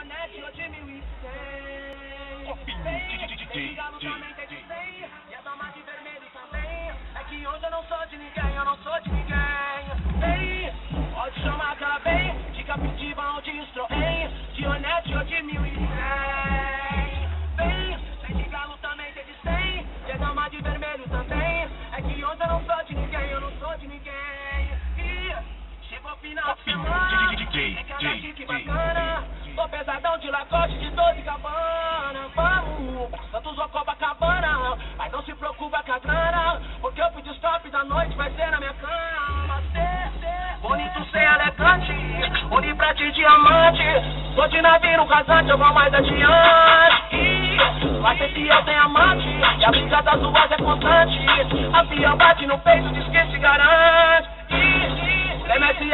E cem. Tem galo também tem de cem. E a dama de vermelho também. É que hoje eu não sou de ninguém, eu não sou de ninguém. Ei, pode chamar que vem. De Capitiba ou de Estroem. Dionete ou de mil e cem. Vem, tem de galo também de cem. E a dama de vermelho também. É que hoje eu não sou de ninguém, eu não sou de ninguém. E chegou final de semana. É chique bacana. De lacoste de 12 cabana. Vamos, pra Santos ou Copacabana. Mas não se preocupa com a grana. Porque o pedi stop da noite vai ser na minha cama. Bonito ser elegante. Uni pra ti diamante. Tô de navio rasante, eu vou mais adiante. E vai ser fiel, tem amante. E a briga das ruas é constante. A fiel bate no peito, diz que se garante.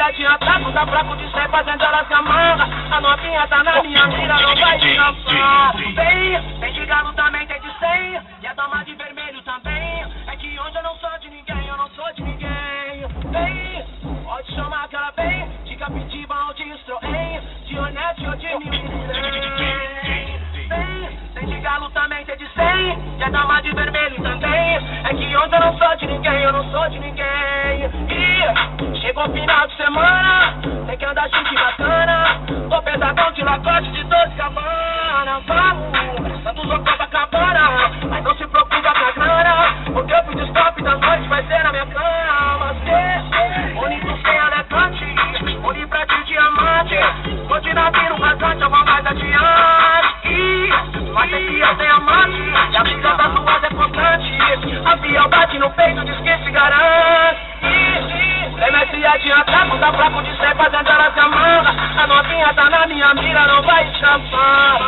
Adiantado, tá fraco de ser fazendo elas se amarra. A novinha tá na minha mira, não vai escapar. Vem, tem de galo também, tem de cem. E a dama de vermelho também. É que hoje eu não sou de ninguém, eu não sou de ninguém. Vem, pode chamar que ela vem. De Capitiba ou de Estroem. De Onete ou de Mil Vem, tem de galo também, tem de cem. E a dama de vermelho também. É que hoje eu não sou de ninguém, E chegou o final de semana. Tem que andar chique bacana. Tô pesadão de lacoste de 12 cabana. Vamos, Santos ou Copacabana. Mas não se preocupa com a grana. Porque eu pedi stop da noite vai ser na minha cama. Cê, bonito sem elegante. Uni pra ti diamante. Tô de navio rasante, eu vou mais adiante. Vai ser que eu tenho amante. E a briga das ruas é constante. A fiel bate no peito, diz que se garante adianta não fraco de condizer pra dentro ela se. A novinha tá na minha mira, não vai chamar.